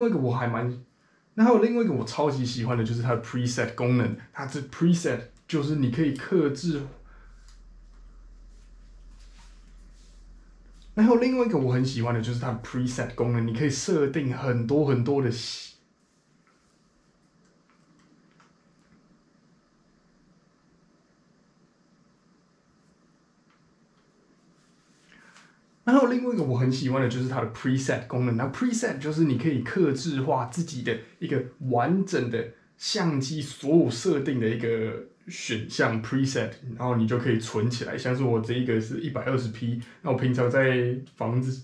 那个我还蛮，那还有另外一个我超级喜欢的就是它的 preset 功能，它这 preset 就是你可以克制。那还有另外一个我很喜欢的就是它的 preset 功能，你可以设定很多很多的。然后另外一个我很喜欢的就是它的 preset 功能。那 preset 就是你可以克制化自己的一个完整的相机所有设定的一个选项 preset，然后你就可以存起来。像是我这一个是一百二十 P，那我平常在房子。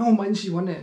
那我蛮喜欢的，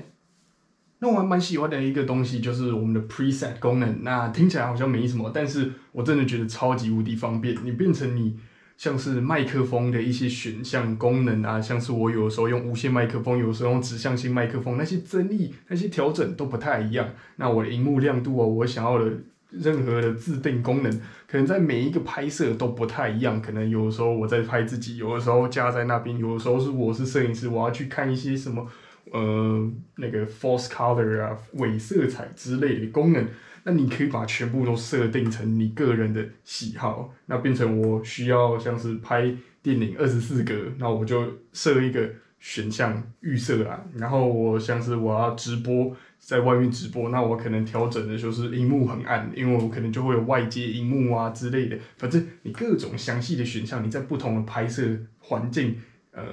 那我还蛮喜欢的一个东西就是我们的 preset 功能。那听起来好像没什么，但是我真的觉得超级无敌方便。你变成你像是麦克风的一些选项功能啊，像是我有时候用无线麦克风，有时候用指向性麦克风，那些增益、那些调整都不太一样。那我的荧幕亮度啊，我想要的任何的自定功能，可能在每一个拍摄都不太一样。可能有的时候我在拍自己，有的时候架在那边，有的时候是我是摄影师，我要去看一些什么。呃，那个 false color 啊，伪色彩之类的功能，那你可以把全部都设定成你个人的喜好，那变成我需要像是拍电影二十四格，那我就设一个选项预设啊，然后我像是我要直播在外面直播，那我可能调整的就是荧幕很暗，因为我可能就会有外接荧幕啊之类的，反正你各种详细的选项，你在不同的拍摄环境呃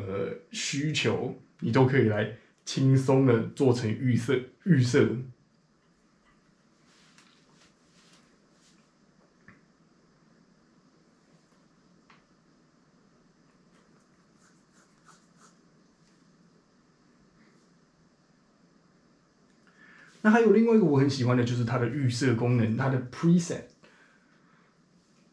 需求，你都可以来。轻松的做成预设预设，那还有另外一个我很喜欢的就是它的预设功能，它的 preset。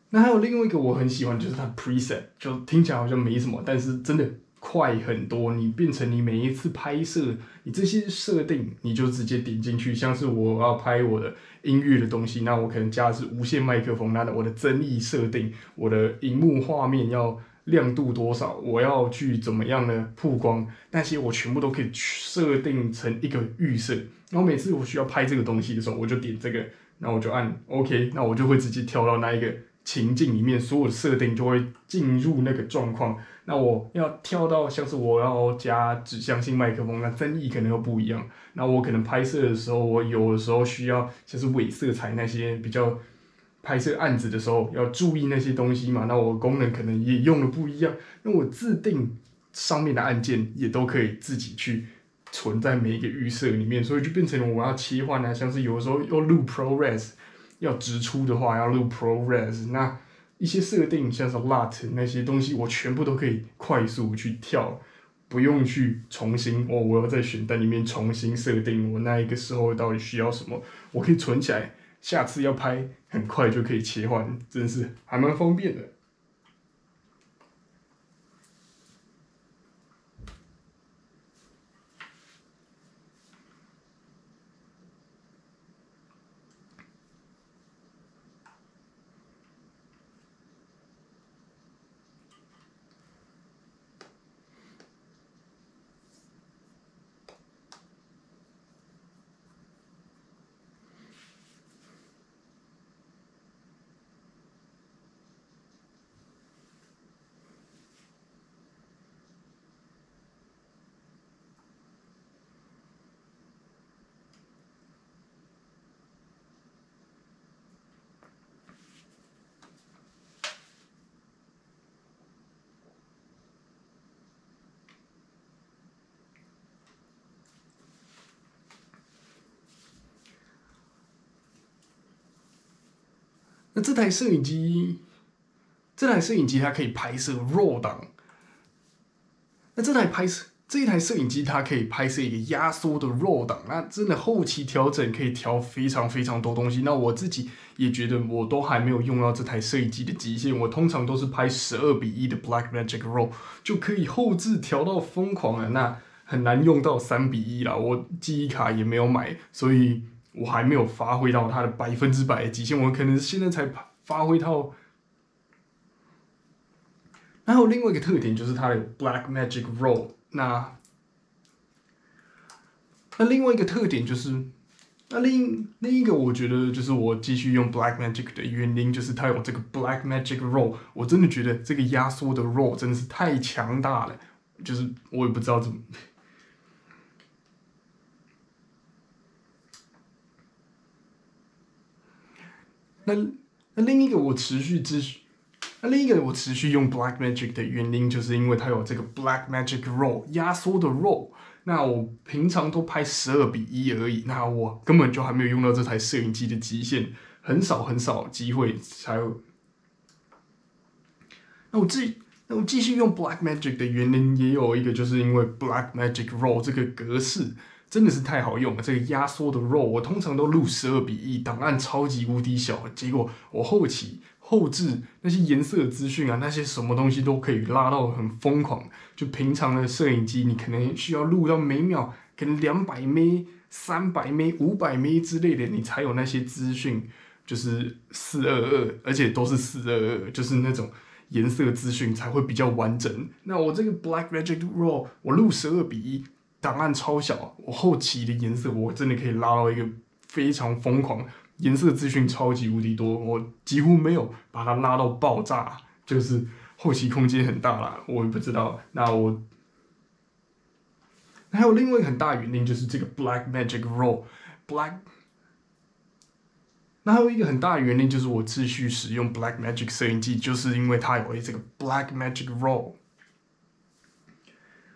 那还有另外一个我很喜欢就是它 preset，就听起来好像没什么，但是真的。快很多，你变成你每一次拍摄，你这些设定你就直接点进去。像是我要拍我的音乐的东西，那我可能加的是无线麦克风，那我的增益设定，我的荧幕画面要亮度多少，我要去怎么样的曝光，那些我全部都可以设定成一个预设。然后每次我需要拍这个东西的时候，我就点这个，那我就按 OK，那我就会直接跳到那一个情境里面，所有的设定就会进入那个状况。那我要跳到像是我要加指向性麦克风，那增益可能又不一样。那我可能拍摄的时候，我有的时候需要像是伪色彩那些比较拍摄案子的时候要注意那些东西嘛。那我功能可能也用的不一样。那我自定上面的按键也都可以自己去存在每一个预设里面，所以就变成我要切换啊，像是有的时候要录 ProRes，要直出的话要录 ProRes，那。一些设定像是 LUT 那些东西，我全部都可以快速去跳，不用去重新哦，我要在选单里面重新设定我那一个时候到底需要什么，我可以存起来，下次要拍很快就可以切换，真是还蛮方便的。这台摄影机，这台摄影机它可以拍摄 RAW 档那这台拍摄这一台摄影机，它可以拍摄一个压缩的 RAW 档，那真的后期调整可以调非常非常多东西。那我自己也觉得，我都还没有用到这台摄影机的极限。我通常都是拍十二比一的 Blackmagic RAW 就可以后置调到疯狂了。那很难用到三比一啦，我记忆卡也没有买，所以我还没有发挥到它的百分之百的极限。我可能现在才发挥到。还有另外一个特点就是它的 Blackmagic Roll。那那另外一个特点就是，那另另一个我觉得就是我继续用 Blackmagic 的原因就是它有这个 Blackmagic Roll。我真的觉得这个压缩的 Roll 真的是太强大了，就是我也不知道怎么。那另一个我持续继续。那另一个我持续用 Blackmagic 的原因，就是因为它有这个 Blackmagic RAW 压缩的 RAW。那我平常都拍十二比一而已，那我根本就还没有用到这台摄影机的极限，很少很少机会才有。那我继那我继续用 Blackmagic 的原因也有一个，就是因为 Blackmagic RAW 这个格式真的是太好用了。这个压缩的 RAW 我通常都录十二比一，档案超级无敌小，结果我后期。后置那些颜色资讯啊，那些什么东西都可以拉到很疯狂。就平常的摄影机，你可能需要录到每秒可能两百枚、三百枚、五百枚之类的，你才有那些资讯，就是四二二，而且都是四二二，就是那种颜色资讯才会比较完整。那我这个 Blackmagic RAW，我录十二比一，档案超小，我后期的颜色我真的可以拉到一个非常疯狂。颜色资讯超级无敌多，我几乎没有把它拉到爆炸，就是后期空间很大啦，我也不知道。那我还有另外一个很大原因，就是这个 Blackmagic RAW Black。那还有一个很大的原因，就是我继续使用 Blackmagic 摄影机，就是因为它有这个 Blackmagic RAW。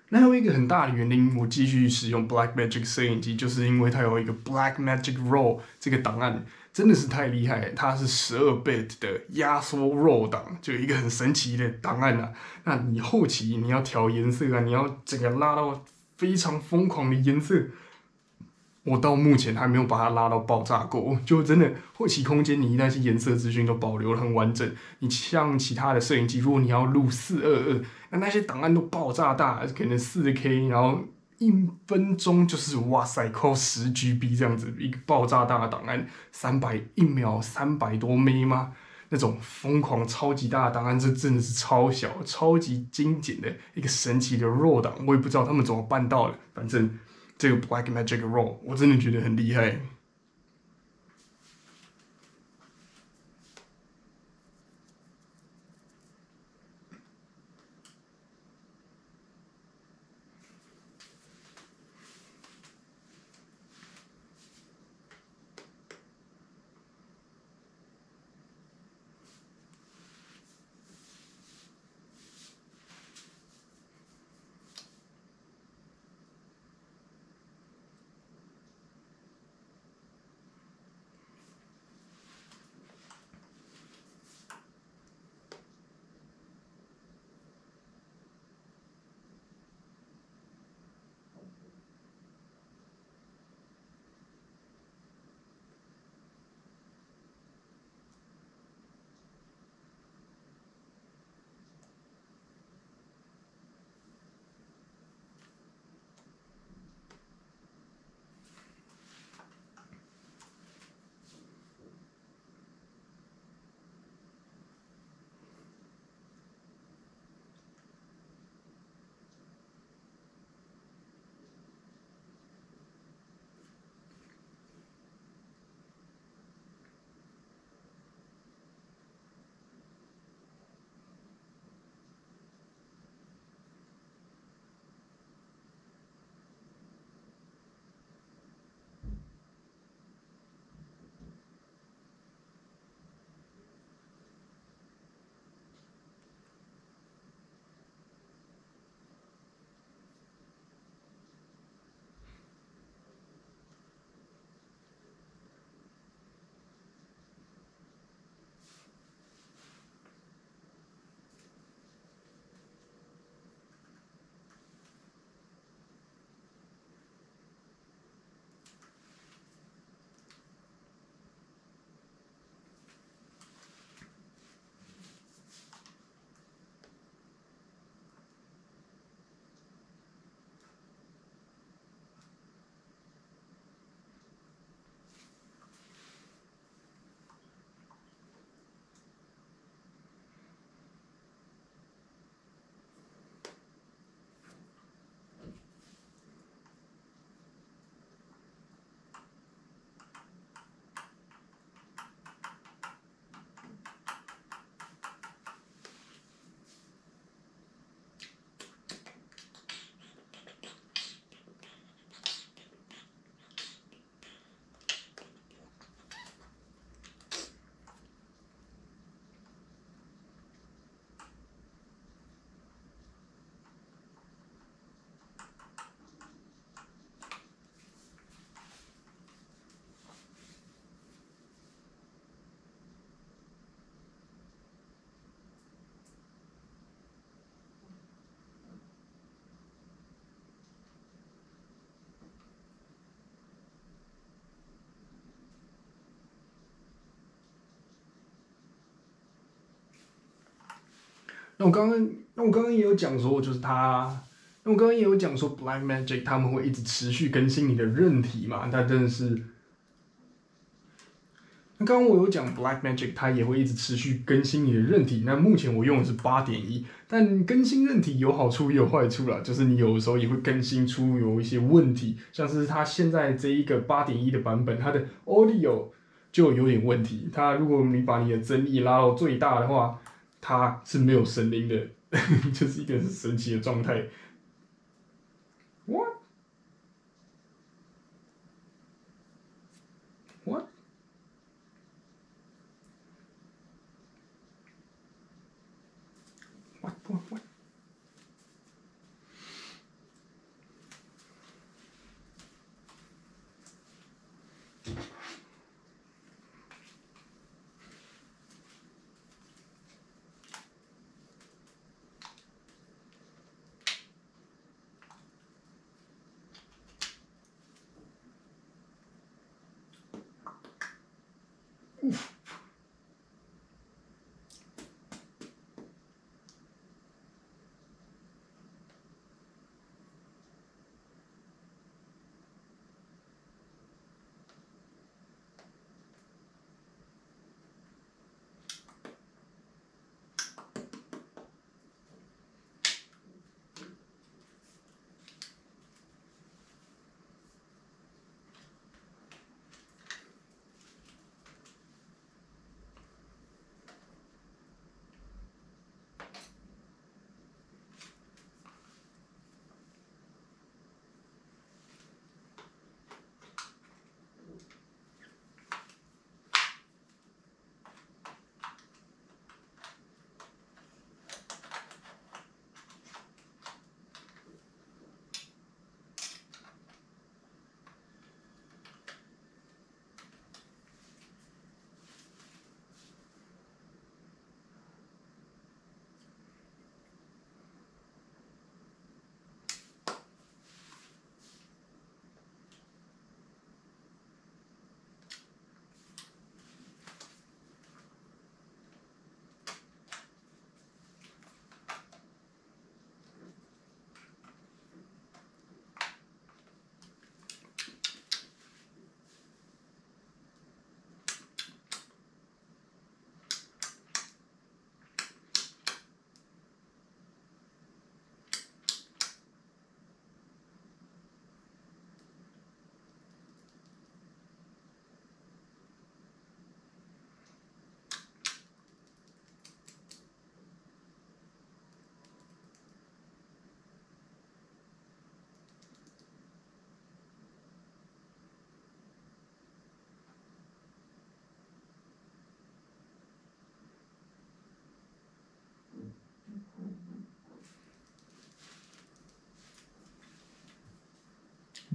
那还有一个很大的原因，我继续使用 Blackmagic 摄影机，就是因为它有一个 Blackmagic RAW 这个档案，真的是太厉害，它是十二 bit 的压缩 RAW 档，就一个很神奇的档案啊。那你后期你要调颜色啊，你要整个拉到非常疯狂的颜色。我到目前还没有把它拉到爆炸过，就真的后期空间，你那些颜色资讯都保留的很完整。你像其他的摄影机，如果你要录四二二，那那些档案都爆炸大，可能四 K，然后一分钟就是哇塞，扣十 GB 这样子，一个爆炸大的档案，三百一秒三百多 M 吗？那种疯狂超级大的档案，这真的是超小、超级精简的一个神奇的弱档，我也不知道他们怎么办到的，反正。这个 Blackmagic RAW，我真的觉得很厉害。 那我刚刚，那我刚刚也有讲说，就是他，那我刚刚也有讲说，Black Magic 他们会一直持续更新你的韧体嘛？那真的是。那刚刚我有讲 Black Magic，它也会一直持续更新你的韧体。那目前我用的是八点一，但更新韧体有好处也有坏处啦，就是你有的时候也会更新出有一些问题，像是它现在这一个八点一的版本，它的 Audio 就有点问题。它如果你把你的增益拉到最大的话，它是没有声音的，就是一个神奇的状态。What? What? What? What? What?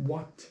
What?